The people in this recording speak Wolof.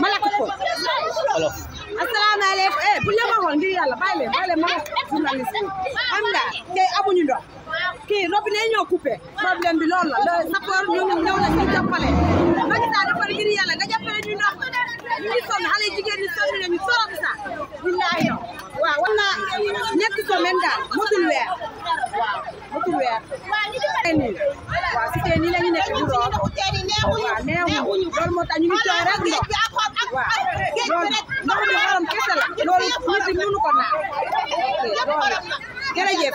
ma lakk ko olof asalaamaaleykum eh bu ñu ma waxoon ngir yàlla bàyyi leen bàyyi leen ma wax journaliste bi xam nga tey amuñu ndox kii robinet ñoo coupé problème bi loolu la le sapeur ñu ngi ñëw la ñu jàppale Macky Sall dafa ngir yàlla nga jàppale ñu ndox ñu ngi sonn xale jigéen ñi sonn nañu trop sax billahi waaw war naa ñetti semaine daal motul weer waaw motul weer waaw si teen yi la ñu nekk di root waaw neexuñu loolu moo tax ñu ngi coow rek ndox waaw loolu ndox mi xorom kese la loolu nit ñi mënu ko naan ok loolu jërëjëf